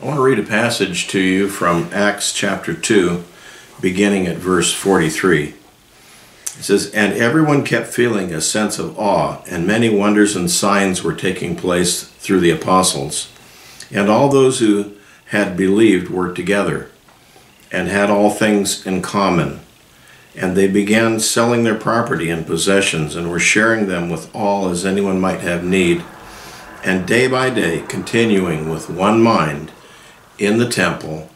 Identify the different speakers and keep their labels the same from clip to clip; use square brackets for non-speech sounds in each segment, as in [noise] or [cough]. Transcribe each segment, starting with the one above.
Speaker 1: I want to read a passage to you from Acts chapter 2, beginning at verse 43. It says, And everyone kept feeling a sense of awe, and many wonders and signs were taking place through the apostles. And all those who had believed were together, and had all things in common. And they began selling their property and possessions, and were sharing them with all as anyone might have need. And day by day, continuing with one mind in the temple,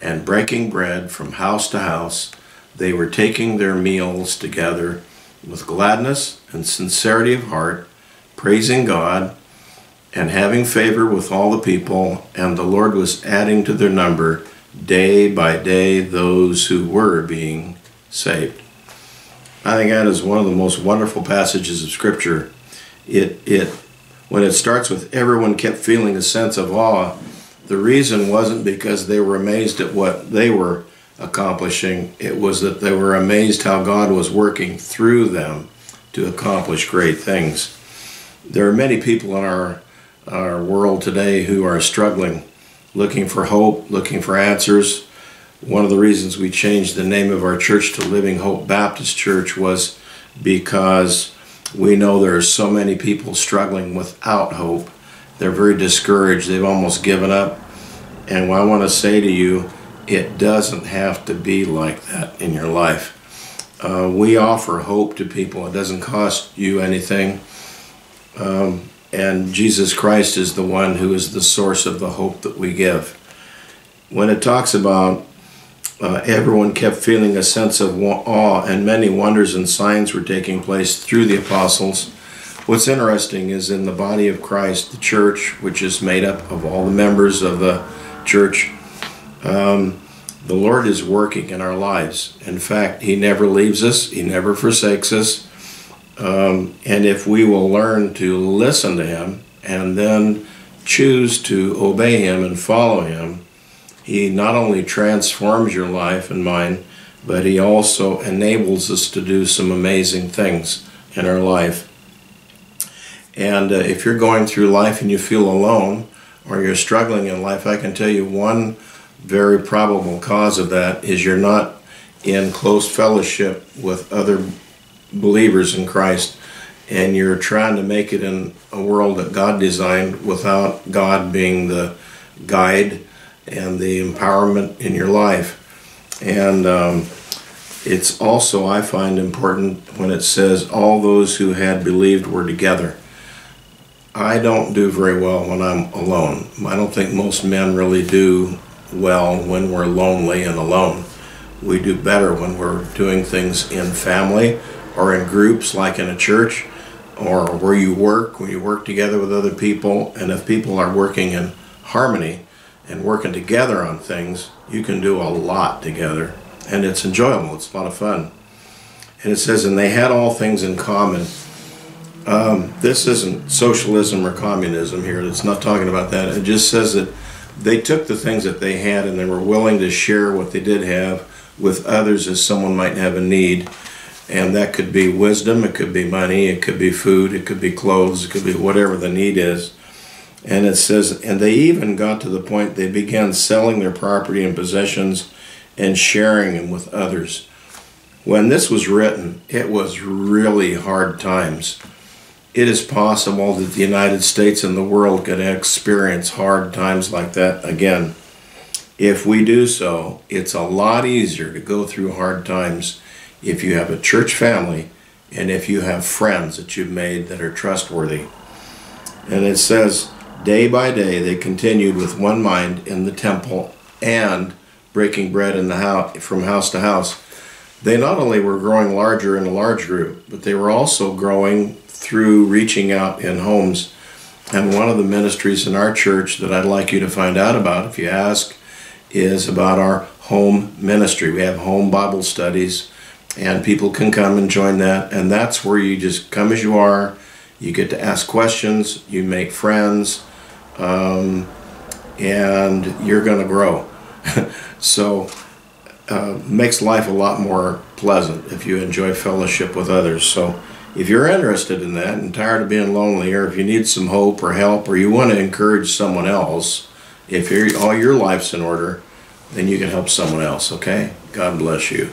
Speaker 1: and breaking bread from house to house, they were taking their meals together with gladness and sincerity of heart, praising God and having favor with all the people, and the Lord was adding to their number day by day those who were being saved. I think that is one of the most wonderful passages of Scripture. It, it, when it starts with everyone kept feeling a sense of awe, the reason wasn't because they were amazed at what they were accomplishing, it was that they were amazed how God was working through them to accomplish great things. There are many people in our, our world today who are struggling, looking for hope, looking for answers. One of the reasons we changed the name of our church to Living Hope Baptist Church was because we know there are so many people struggling without hope. They're very discouraged, they've almost given up. And I want to say to you, it doesn't have to be like that in your life. Uh, we offer hope to people. It doesn't cost you anything. Um, and Jesus Christ is the one who is the source of the hope that we give. When it talks about uh, everyone kept feeling a sense of awe, and many wonders and signs were taking place through the apostles. What's interesting is in the body of Christ, the church, which is made up of all the members of the church, um, the Lord is working in our lives. In fact, He never leaves us, He never forsakes us. Um, and if we will learn to listen to Him and then choose to obey Him and follow Him, He not only transforms your life and mine, but He also enables us to do some amazing things in our life. And uh, if you're going through life and you feel alone or you're struggling in life, I can tell you one very probable cause of that is you're not in close fellowship with other believers in Christ and you're trying to make it in a world that God designed without God being the guide and the empowerment in your life. And um, it's also, I find, important when it says, all those who had believed were together. I don't do very well when I'm alone. I don't think most men really do well when we're lonely and alone. We do better when we're doing things in family or in groups like in a church or where you work, when you work together with other people. And if people are working in harmony and working together on things, you can do a lot together. And it's enjoyable, it's a lot of fun. And it says, and they had all things in common. Um, this isn't socialism or communism here. It's not talking about that. It just says that they took the things that they had and they were willing to share what they did have with others as someone might have a need. And that could be wisdom, it could be money, it could be food, it could be clothes, it could be whatever the need is. And it says, and they even got to the point they began selling their property and possessions and sharing them with others. When this was written, it was really hard times it is possible that the United States and the world could experience hard times like that again. If we do so, it's a lot easier to go through hard times if you have a church family and if you have friends that you've made that are trustworthy. And it says, day by day they continued with one mind in the temple and breaking bread in the house from house to house. They not only were growing larger in a large group, but they were also growing through reaching out in homes. And one of the ministries in our church that I'd like you to find out about, if you ask, is about our home ministry. We have home Bible studies, and people can come and join that. And that's where you just come as you are. You get to ask questions, you make friends, um, and you're going to grow. [laughs] so, uh, makes life a lot more pleasant if you enjoy fellowship with others. So, if you're interested in that and tired of being lonely, or if you need some hope or help, or you want to encourage someone else If all your life's in order, then you can help someone else, okay? God bless you.